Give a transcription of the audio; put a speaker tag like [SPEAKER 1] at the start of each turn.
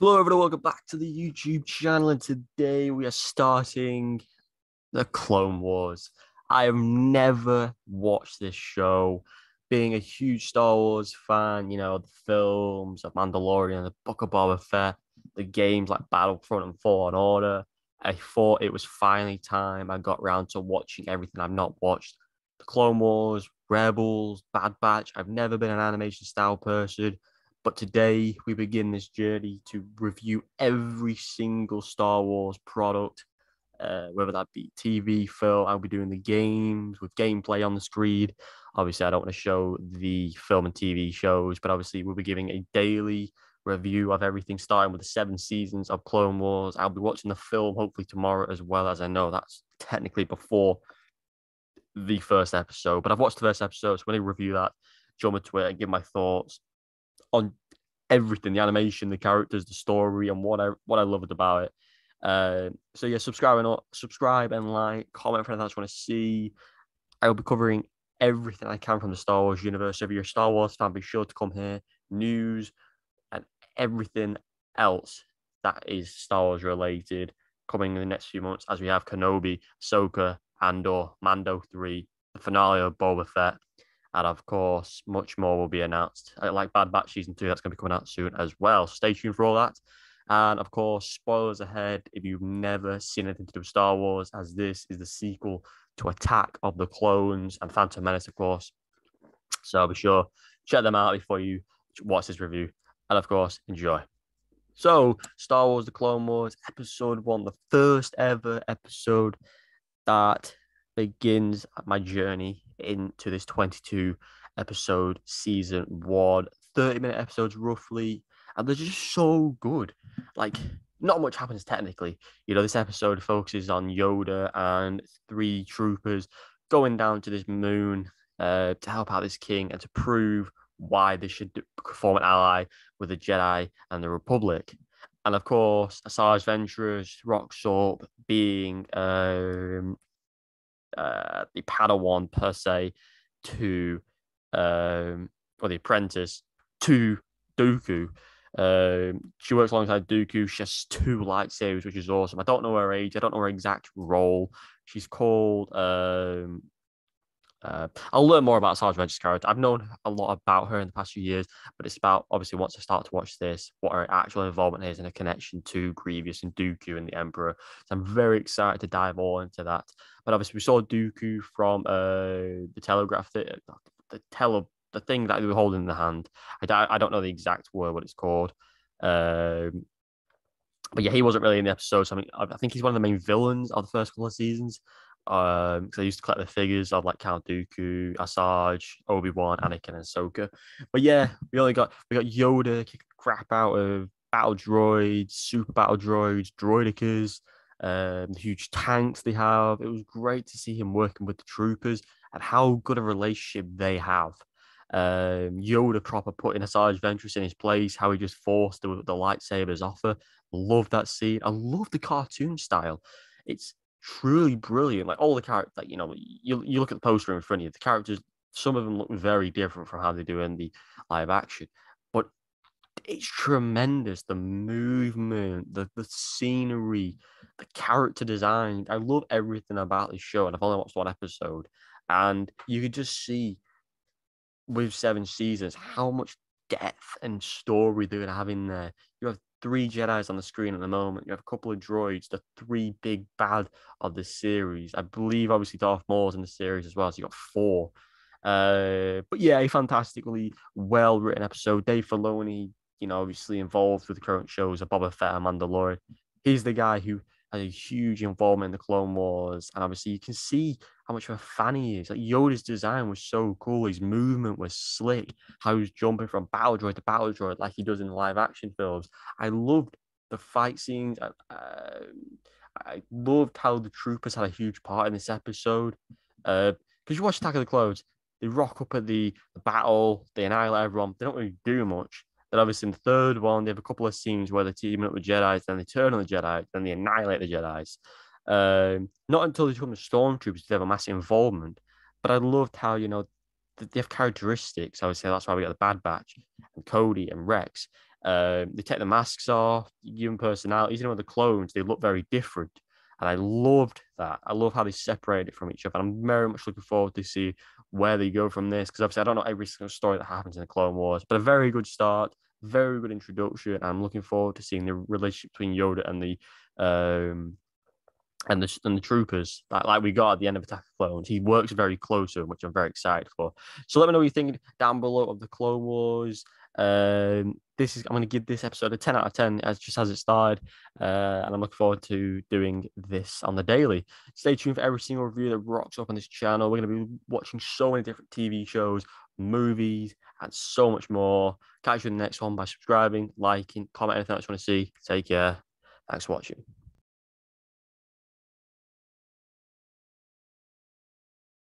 [SPEAKER 1] Hello, everyone. Welcome back to the YouTube channel. And today we are starting the Clone Wars. I have never watched this show. Being a huge Star Wars fan, you know, the films of Mandalorian, the Book of Boba Fett, the games like Battlefront and Fallen Order, I thought it was finally time I got around to watching everything I've not watched. The Clone Wars, Rebels, Bad Batch. I've never been an animation style person. But today we begin this journey to review every single Star Wars product, uh, whether that be TV, film. I'll be doing the games with gameplay on the screen. Obviously, I don't want to show the film and TV shows, but obviously, we'll be giving a daily review of everything, starting with the seven seasons of Clone Wars. I'll be watching the film hopefully tomorrow as well, as I know that's technically before the first episode. But I've watched the first episode, so when I review that, jump on Twitter, and give my thoughts on everything the animation the characters the story and what i what i loved about it. Uh, so yeah subscribe and subscribe and like comment for anything else you want to see i'll be covering everything i can from the star wars universe. If you're a star wars fan be sure to come here news and everything else that is star wars related coming in the next few months as we have kenobi Ahsoka, andor mando 3 the finale of boba fett and of course, much more will be announced. Uh, like Bad Batch Season 2, that's going to be coming out soon as well. Stay tuned for all that. And of course, spoilers ahead if you've never seen anything to do with Star Wars, as this is the sequel to Attack of the Clones and Phantom Menace, of course. So be sure check them out before you watch this review. And of course, enjoy. So, Star Wars The Clone Wars, episode one, the first ever episode that begins my journey into this 22 episode season one, 30 minute episodes roughly, and they're just so good. Like, not much happens technically. You know, this episode focuses on Yoda and three troopers going down to this moon uh, to help out this king and to prove why they should form an ally with the Jedi and the Republic. And of course, Asajj Ventress rocks up being um, uh, the Padawan per se to um, or the apprentice to Dooku. Um, she works alongside Dooku. She has two lightsabers, which is awesome. I don't know her age. I don't know her exact role. She's called um, uh, I'll learn more about Asajj Ventress' character. I've known a lot about her in the past few years, but it's about obviously once I start to watch this, what her actual involvement is in a connection to Grievous and Dooku and the Emperor. So I'm very excited to dive more into that. But obviously, we saw Dooku from uh, the telegraph, the, the tele, the thing that they were holding in the hand. I, I don't know the exact word, what it's called. Um, but yeah, he wasn't really in the episode. So I, mean, I think he's one of the main villains of the first couple of seasons. Um, because I used to collect the figures of like Count Dooku, Asajj, Obi Wan, Anakin, and Ahsoka. But yeah, we only got we got Yoda kick crap out of battle droids, super battle droids, droidekas, um, huge tanks they have. It was great to see him working with the troopers and how good a relationship they have. Um, Yoda proper putting Asajj Ventress in his place, how he just forced the, the lightsabers offer. Love that scene. I love the cartoon style. It's truly brilliant. Like all the characters, like you know, you you look at the poster in front of you, the characters, some of them look very different from how they do in the live action, but it's tremendous. The movement, the the scenery, the character design. I love everything about this show, and I've only watched one episode, and you could just see with seven seasons how much depth and story they're gonna have in there. You have three Jedi's on the screen at the moment. You have a couple of droids, the three big bad of the series. I believe obviously Darth Maul's in the series as well, so you got four. Uh, but yeah, a fantastically well written episode. Dave Filoni, you know, obviously involved with the current shows of Boba Fett and Mandalorian. He's the guy who had a huge involvement in the Clone Wars, and obviously you can see how much of a fan he is. Like Yoda's design was so cool, his movement was slick, how he was jumping from battle droid to battle droid like he does in live action films. I loved the fight scenes. I, I loved how the troopers had a huge part in this episode. Because uh, you watch Attack of the Clones, they rock up at the, the battle, they annihilate everyone. They don't really do much. Then obviously in the third one, they have a couple of scenes where they're teaming up with Jedi's, then they turn on the Jedi, then they annihilate the Jedi's. Um, not until they become the stormtroopers they have a massive involvement. But I loved how, you know, they have characteristics. I would say that's why we got the Bad Batch and Cody and Rex. Um, they take the masks off, them personalities. You know, the clones they look very different, and I loved that. I love how they separated it from each other. And I'm very much looking forward to see where they go from this because obviously I don't know every single story that happens in the Clone Wars, but a very good start, very good introduction. And I'm looking forward to seeing the relationship between Yoda and the um, and the and the troopers like, like we got at the end of Attack of Clones. He works very close to him, which I'm very excited for. So let me know what you think down below of the Clone Wars. Um, this is I'm going to give this episode a 10 out of 10 as just as it started, uh, and I'm looking forward to doing this on the daily. Stay tuned for every single review that rocks up on this channel. We're going to be watching so many different TV shows, movies, and so much more. Catch you in the next one by subscribing, liking, comment anything else you want to see. Take care. Thanks for watching.